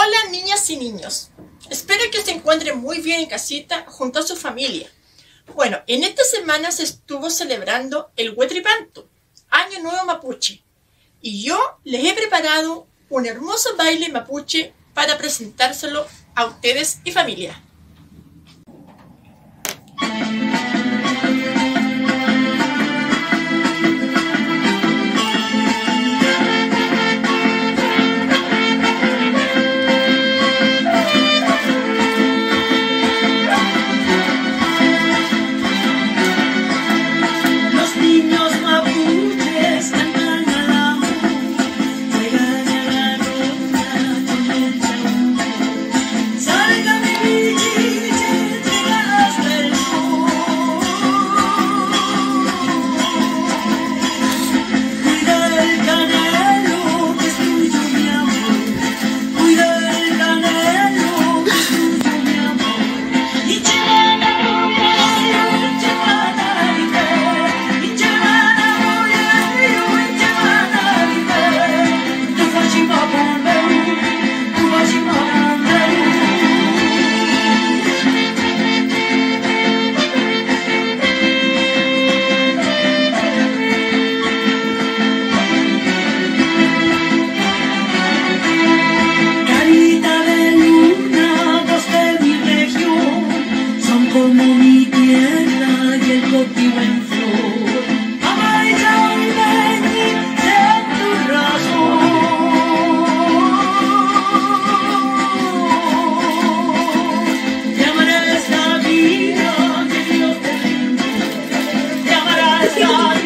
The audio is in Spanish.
Hola niñas y niños. Espero que se encuentren muy bien en casita junto a su familia. Bueno, en esta semana se estuvo celebrando el Huetripanto, Año Nuevo Mapuche, y yo les he preparado un hermoso baile mapuche para presentárselo a ustedes y familia. como mi tierra y el cultivo en flor. Amarilla y sea tu razón. Te amarás la vida que Dios te brindó. Te amarás la